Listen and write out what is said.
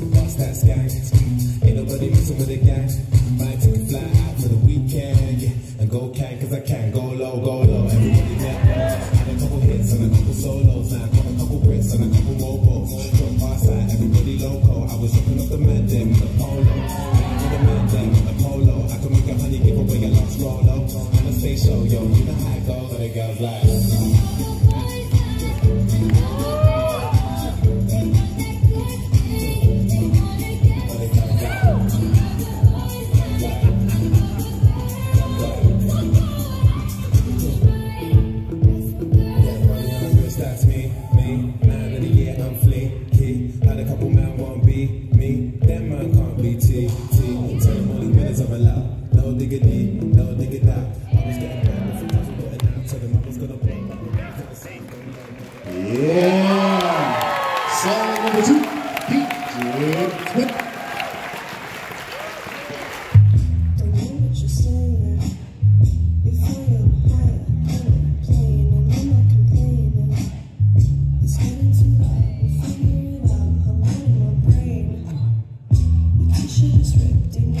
can boss that sky. Ain't nobody messing with a guy. Might take a fly out for the weekend. Yeah. And go can, cause I can. Go low, go low. Everybody get low. Had a couple hits and a couple solos. Now I caught a couple bricks and a couple more boats. From our side, everybody loco. I was looking up the mad then with a polo. Now I the mad then with a polo. I can make a honey give away a lost rolo. On a stay show, yo, you know how it goes. But it goes like. Them man can't be T. T. Tell them only winners of a lot. No diggity, no diggity. I was getting burned before I was putting out. Tell them I was gonna blow. Yeah. Song number two, DJ.